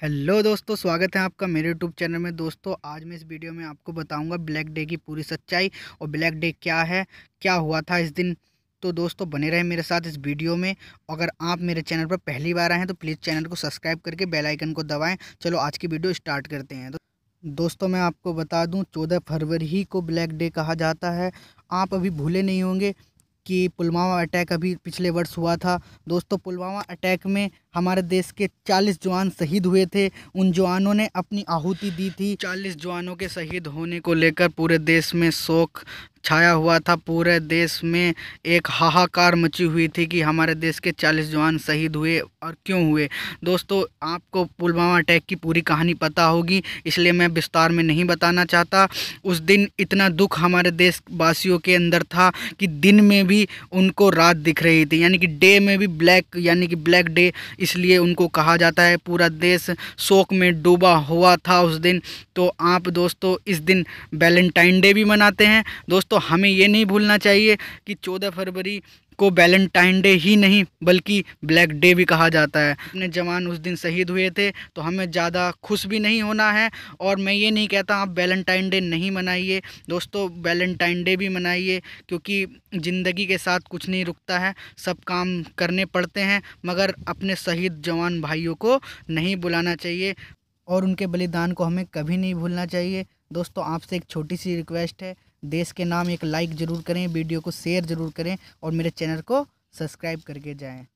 Hello दोस्तों, स्वागत है आपका मेरे यूट्यूब चैनल में। दोस्तों, आज मैं इस वीडियो में आपको बताऊँगा ब्लैक डे की पूरी सच्चाई और ब्लैक डे क्या है, क्या हुआ था इस दिन। तो दोस्तों, बने रहे मेरे साथ इस वीडियो में। अगर आप मेरे चैनल पर पहली बार आए हैं तो प्लीज़ चैनल को सब्सक्राइब करके बेल आइकन को दबाएँ। चलो, आज की वीडियो स्टार्ट करते हैं। तो दोस्तों, मैं आपको बता दूँ, चौदह फरवरी को ब्लैक डे कहा जाता है। आप अभी भूले नहीं होंगे कि पुलवामा अटैक अभी पिछले वर्ष हुआ था। दोस्तों, पुलवामा अटैक में हमारे देश के 40 जवान शहीद हुए थे। उन जवानों ने अपनी आहुति दी थी। 40 जवानों के शहीद होने को लेकर पूरे देश में शोक छाया हुआ था पूरे देश में। एक हाहाकार मची हुई थी कि हमारे देश के 40 जवान शहीद हुए और क्यों हुए। दोस्तों, आपको पुलवामा अटैक की पूरी कहानी पता होगी, इसलिए मैं विस्तार में नहीं बताना चाहता। उस दिन इतना दुख हमारे देशवासियों के अंदर था कि दिन में भी उनको रात दिख रही थी। यानी कि डे में भी ब्लैक, यानी कि ब्लैक डे, इसलिए उनको कहा जाता है। पूरा देश शोक में डूबा हुआ था उस दिन। तो आप दोस्तों, इस दिन वैलेंटाइन डे भी मनाते हैं। दोस्तों हमें ये नहीं भूलना चाहिए कि चौदह फरवरी को वैलेंटाइन डे ही नहीं, बल्कि ब्लैक डे भी कहा जाता है। अपने जवान उस दिन शहीद हुए थे तो हमें ज़्यादा खुश भी नहीं होना है। और मैं ये नहीं कहता आप वैलेंटाइन डे नहीं मनाइए। दोस्तों, वैलेंटाइन डे भी मनाइए, क्योंकि ज़िंदगी के साथ कुछ नहीं रुकता है, सब काम करने पड़ते हैं। मगर अपने शहीद जवान भाइयों को नहीं बुलाना चाहिए, और उनके बलिदान को हमें कभी नहीं भूलना चाहिए। दोस्तों, आपसे एक छोटी सी रिक्वेस्ट है देश के नाम एक लाइक ज़रूर करें, वीडियो को शेयर ज़रूर करें और मेरे चैनल को सब्सक्राइब करके जाएँ।